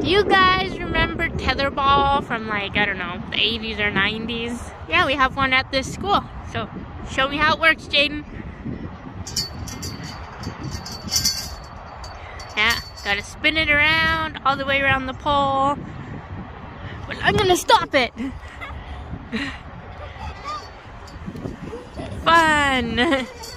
Do you guys remember tetherball from like, I don't know, the 80s or 90s? Yeah, we have one at this school. So show me how it works, Jaden. Yeah, gotta spin it around all the way around the pole. But I'm gonna stop it. Fun.